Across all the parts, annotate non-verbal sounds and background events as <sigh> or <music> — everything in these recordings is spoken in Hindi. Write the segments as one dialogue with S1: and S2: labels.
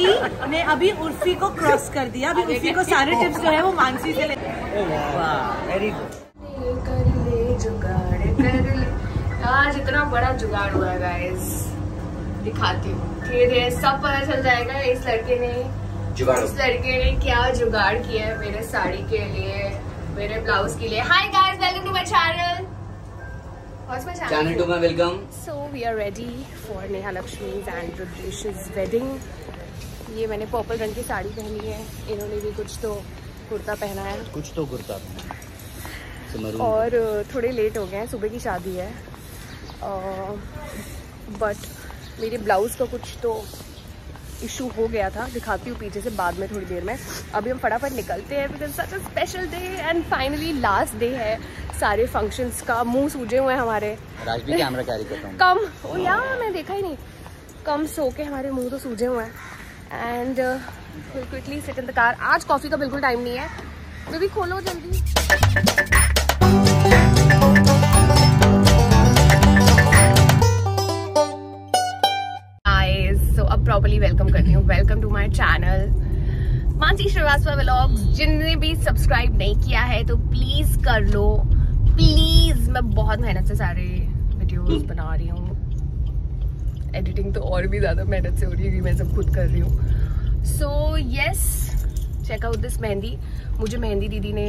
S1: मानसी ने अभी उर्फी को क्रॉस कर दिया। अभी उर्फी को सारे टिप्स जो है वो मानसी से ले
S2: वेरी गुड
S3: कर ले जुगाड़ कर ले आज इतना बड़ा जुगाड़ हुआ गाइस दिखाती हूँ। धीरे धीरे सब पता चल जाएगा इस लड़के ने
S2: जुगाड़।
S3: इस लड़के ने क्या जुगाड़ किया है मेरे साड़ी के लिए मेरे ब्लाउज के लिए। Hi guys welcome to my channel channel?
S2: To my welcome
S3: So we are ready for Neha Lakshmi's and Rudresh's wedding. ये मैंने पर्पल रंग की साड़ी पहनी है। इन्होंने भी कुछ तो कुर्ता पहना है।
S2: कुछ तो कुर्ता समरू
S3: और थोड़े लेट हो गए हैं सुबह की शादी है। बट मेरे ब्लाउज का कुछ तो इशू हो गया था। दिखाती हूँ पीछे से बाद में थोड़ी देर में। अभी हम फटाफट निकलते हैं because such a special day and finally last day है सारे फ़ंक्शंस का। मुँह सूजे हुए हैं हमारे।
S2: राज भी कैमरा कैरी करता हूँ।
S3: कम ओ यार मैं देखा ही नहीं। कम सो के हमारे मुँह तो सूजे हुए हैं। And quickly sit in the car आज कॉफ़ी का बिल्कुल टाइम नहीं है। बेबी खोलो जल्दी। वेलकम करती हूँ। Welcome to my channel Mansi Srivastava जिनने भी सब्सक्राइब नहीं किया है तो प्लीज़ कर लो। प्लीज़ मैं बहुत मेहनत से सारे वीडियोस बना रही हूँ। एडिटिंग तो और भी ज़्यादा मेहनत से हो रही है मैं सब खुद कर रही हूँ। So yes check out this mehndi. मुझे मेहंदी दीदी ने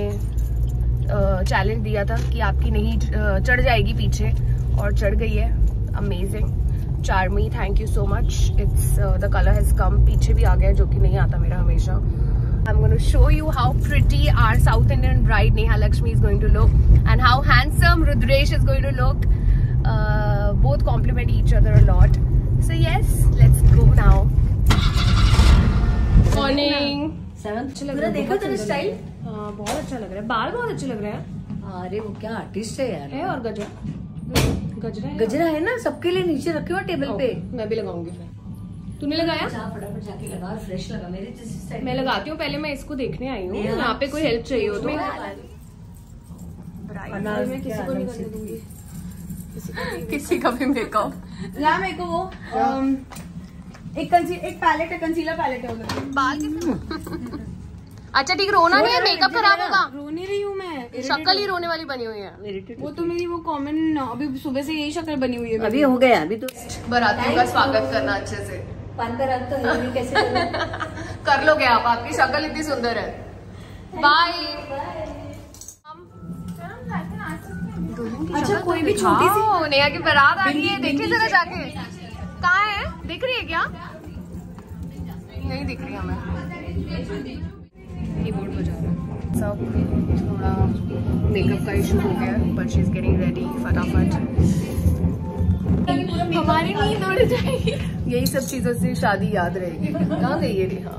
S3: चैलेंज uh, दिया था कि आपकी नहीं चढ़ जाएगी पीछे और चढ़ गई है। Amazing Charmi thank you so much it's the colour has come पीछे भी आ गया जो कि नहीं आता मेरा हमेशा। I am going to show you how pretty are south Indian bride Neha Lakshmi is going to look and how handsome Rudresh is going to look both compliment each other a lot So yes, let's go now. Morning.
S4: पूरा देखो तेरा स्टाइल
S3: हाँ बहुत अच्छा लग रहा है। बाल बहुत अच्छे लग रहे हैं।
S4: अरे वो क्या आर्टिस्ट है यार।
S3: है और गजरा। गजरा है।
S4: गजरा है ना सबके लिए नीचे रखे हुए टेबल पे।
S3: मैं भी लगाऊँगी फिर। तूने लगाया?
S4: फटाफट जाके लगा और फ्रेश लगा मेरे जैसे
S3: मैं लगाती हूँ पहले मैं इसको देखने आई हूँ। यहाँ पे कोई हेल्प चाहिए हो तो। मैं किसी को नहीं करने दूँगी। किसी का भी मेकअप
S1: ला मेरे को वो एक कंसी एक पैलेट है कंसीलर पैलेट है उधर।
S3: बाल अच्छा ठीक रोना नहीं है? मेकअप खराब होगा।
S1: रो नहीं रही हूँ मैं।
S3: शक्ल ही रोने वाली बनी हुई है।
S1: वो तो मेरी वो कॉमन अभी सुबह से यही शक्ल बनी हुई है
S4: अभी हो गया अभी तो।
S3: बारातियों का स्वागत करना अच्छे से।
S4: पान का रात तो है कैसे <laughs>
S3: कर? लोगे आप आपकी शक्ल इतनी सुंदर है। बाय
S1: अच्छा कोई भी छोटी सी
S3: नेहा की बारात आ रही है देखिए जरा जाके। कहाँ है? दिख रही है क्या? नहीं दिख रही हमें। कीबोर्ड बजा रहा सब थोड़ा मेकअप का इशू हो गया but she is getting ready फटाफट। हमारी नींद उड़ जाएगी। यही सब चीज़ों से शादी याद रहेगी। कहाँ गई है। नेहा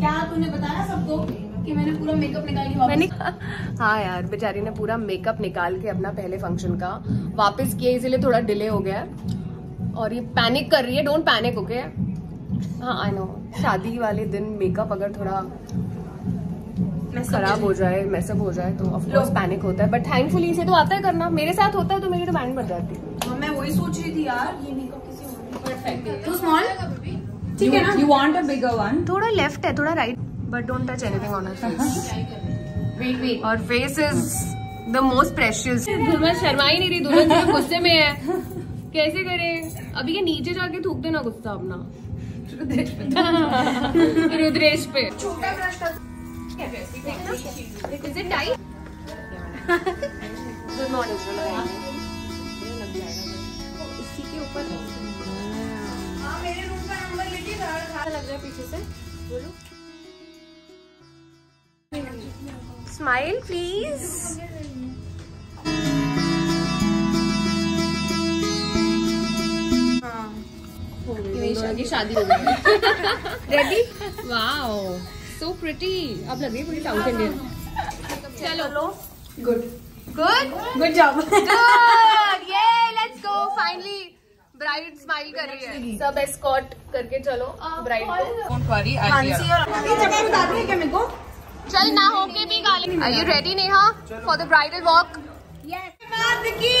S1: क्या तूने बताया सबको? कि मैंने पूरा मेकअप निकाल के
S3: मैंने <laughs> हाँ यार बेचारी ने पूरा मेकअप निकाल के अपना पहले फ़ंक्शन का वापस किया इसीलिए थोड़ा डिले हो गया और ये पैनिक कर रही है डोंट पैनिक ओके हाँ आई नो शादी वाले दिन मेकअप अगर थोड़ा खराब हो जाए मेसअप हो जाए तो ऑफ़ कोर्स पैनिक होता है। बट थैंकफुली इसे तो आता है करना। मेरे साथ होता है तो मेरी तो बैंड बच जाती है।
S1: हाँ, मैं वही सोच रही थी यार ये मेकअप किसी और परफेक्ट टू स्मॉल ठीक है ना? You want a bigger one
S3: थोड़ा लेफ़्ट है थोड़ा right but don't touch anything on face
S1: wait wait
S3: और face is the most precious दुल्हन शर्मा ही नहीं रही दुल्हन तो गुस्से में है। कैसे करे? अभी ये नीचे जाके थूक देना गुस्सा अपना। <laughs> रुद्रेश पे।
S1: छोटा ब्रश का
S3: is it tight good morning इसी के ऊपर
S1: हाँ मेरे रूम का नंबर लेके
S3: अच्छा लग रहा है पीछे से। बोलो। स्माइल प्लीज़ की शादी हो गई। रेडी वाओ सो प्रिटी अब लग रही पूरी साउथ इंडियन चलो।
S1: Good
S3: good
S1: good job
S3: good ये let's go finally bride smile कर रही है। सब एस्कॉर्ट करके चलो ब्राइड को।
S1: मानसी और ये जगह बताती है क्या मेरे को?
S3: चल ना होके भी गाली। Are you ready Neha for the bridal walk
S1: की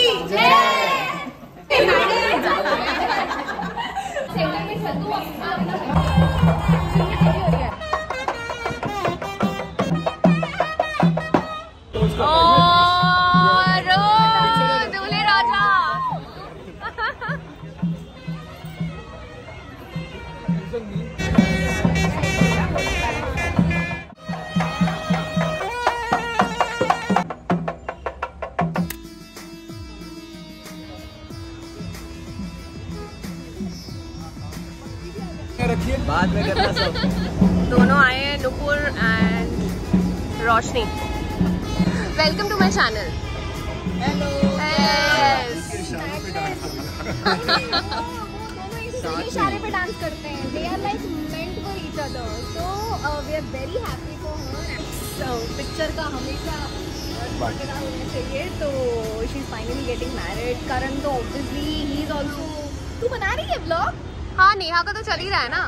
S2: बाद में करना सब
S3: दोनों आए हैं Nupur and Roshni. Welcome to my channel
S5: इशारे पे डांस करते हैं। They are like meant for each other so we are very happy for her so picture का हमेशा बरकरार होना चाहिए। तो she is finally getting married Karan तो ऑब्वियसली ही इज़ आल्सो तू बना रही है ब्लॉग
S3: हाँ नेहा का तो चल ही रहा है ना।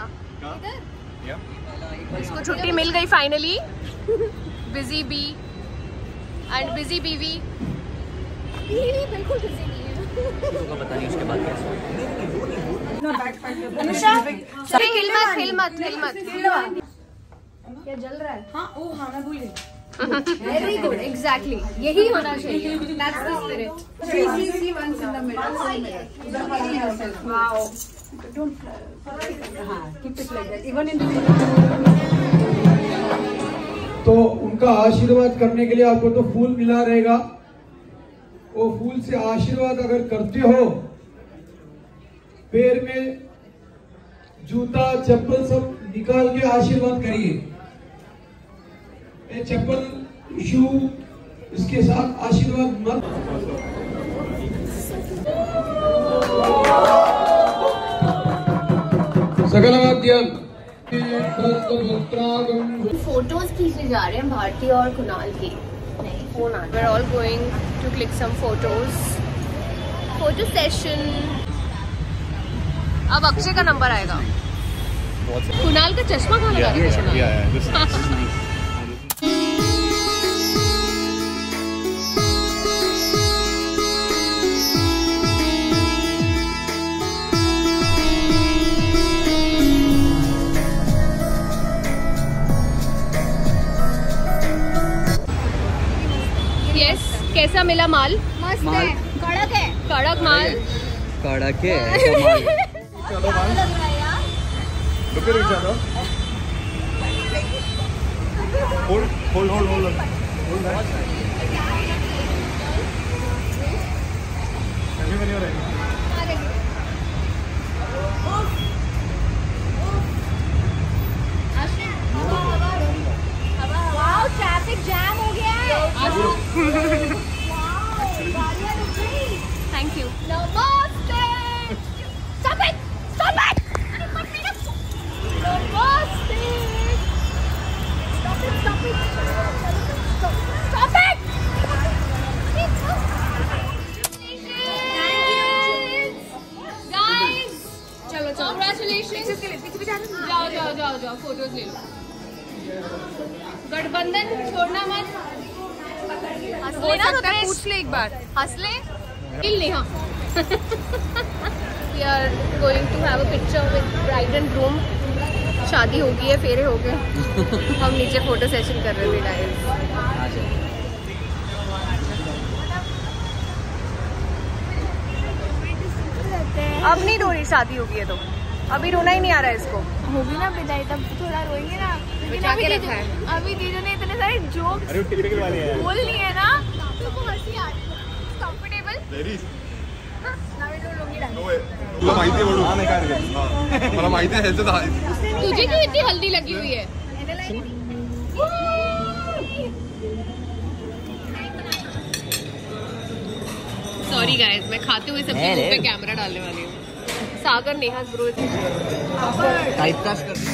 S5: इधर
S3: इसको छुट्टी मिल गई finally busy B and busy बीवी
S5: बिल्कुल बिज़ी नहीं है
S2: पता नहीं उसके बाद कैसे
S3: हिल मत हिल मत हिल मत.
S5: क्या जल रहा है?
S1: हाँ ओ हाँ मैं भूल गई।
S5: वेरी गुड एग्जैक्टली यही होना चाहिए that's the spirit
S1: Three, three, three, in the middle. Wow. Don't. हाँ, keep it like that. Even in
S6: तो उनका आशीर्वाद करने के लिए आपको तो फूल मिला रहेगा वो फूल से आशीर्वाद अगर करते हो पैर में जूता चप्पल सब निकाल के आशीर्वाद करिए चप्पल शू इसके साथ आशीर्वाद मत। सकल
S3: फ़ोटोज़ खींचने जा रहे हैं भारती और कुणाल की। फ़ोन आ we're all going to click some photos. Photo session अब अक्षय का नंबर आएगा। कुणाल का चश्मा कहाँ लगा रहे कैसा मिला माल?
S5: मस्त
S2: माल।
S5: है। कड़क है।
S3: कड़क माल।
S2: कड़क है कमाल
S5: लग रहा है। यार अरे
S3: जाओ फ़ोटोज़ ले लो। गठबंधन छोड़ना मत।
S5: हो सकता है,
S3: पूछ ले एक बार। हंस ले। नहीं हाँ। We are going to have a picture with bride and groom शादी हो गई है फेरे हो गए। हम नीचे फ़ोटो सेशन कर रहे थे गाइस अब नहीं रो रही शादी होगी है तो। अभी रोना ही नहीं आ रहा है इसको।
S5: होगी ना विदाई तब थोड़ा रोएँगे ना।
S3: बचा
S5: अभी
S3: के
S5: दीदी-
S3: रखा है।
S5: अभी दीदी ने इतने सारे जोक्स बोल लिए ना तो हँसी आ रही है। कंफर्टेबल
S7: तुला माहिती आहे म्हणून हा. मला माहिती आहे ह्याचं दहा-
S3: तुझे क्यों इतनी हल्दी लगी हुई है? सॉरी गाइस मैं खाते हुए। मुँह पे कैमरा डालने वाली हूँ। Sagar Neha bro
S2: type cast कर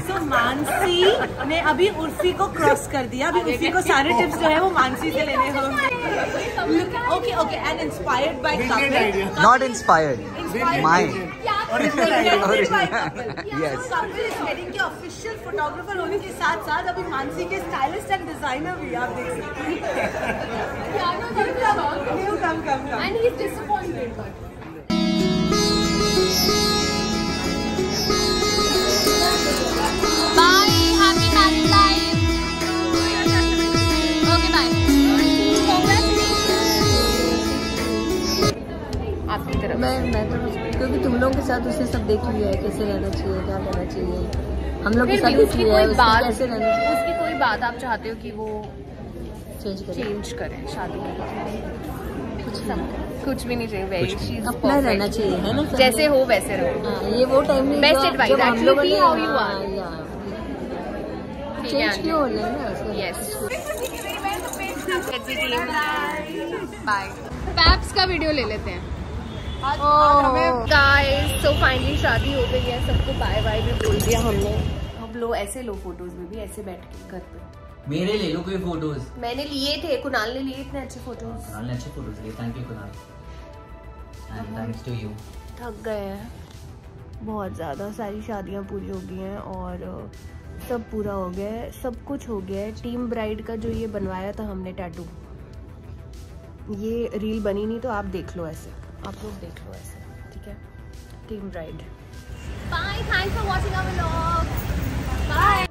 S8: सो मानसी ने अभी उर्फी को क्रॉस कर दिया। अभी उर्फी को सारे टिप्स जो है वो मानसी से लेने होंगे okay okay and inspired by is wedding के ऑफिशियल फोटोग्राफर होने के साथ साथ अभी मानसी के स्टाइलिस्ट एंड डिज़ाइनर भी आप देख सकते हैं।
S3: तरफ़
S4: मैं तो क्योंकि तुम लोगों के साथ उसने सब देख लिया है कैसे रहना चाहिए क्या करना चाहिए। हम लोग के साथ देख
S3: उसकी
S4: लिया है
S3: कोई बात
S4: कैसे रहना चाहिए।
S3: उसकी कोई बात आप चाहते हो कि वो
S4: चेंज करें।
S3: चेंज करें शादी कुछ कुछ भी नहीं। चाहिए वेरी
S4: अपना रहना चाहिए है ना
S3: जैसे हो वैसे रहो।
S4: हाँ, ये वो टाइम नहीं
S3: Best
S4: जो-
S3: advice,
S4: जब हम
S3: actually
S4: लोगों
S3: be
S4: ने
S3: how you
S4: हाँ,
S3: are.
S4: या।
S3: ठीक
S4: चेंज
S3: है
S4: क्यों होना है? ना?
S3: यस बाय पैप्स का वीडियो ले लेते हैं। गाइस सो फाइनली शादी हो गई है सबको बाय बाय भी बोल दिया हमने। अब लो ऐसे लो फ़ोटोज़ में भी ऐसे बैठ के घर पे।
S2: मेरे ले लो कोई फ़ोटोज़
S3: मैंने लिए थे कुणाल ने लिए इतने अच्छे फ़ोटोज़
S2: कुणाल ने अच्छे फ़ोटोज़ लिए thank you Kunal. And thanks to you
S3: थक गए हैं। बहुत ज़्यादा सारी शादियाँ पूरी हो गई हैं और सब पूरा हो गया है सब कुछ हो गया है। टीम ब्राइड का जो ये बनवाया था हमने टैटू ये रील बनी नहीं तो आप देख लो ऐसे। आप लोग देख लो ऐसे, ठीक है? Team ride bye thanks for watching our vlog bye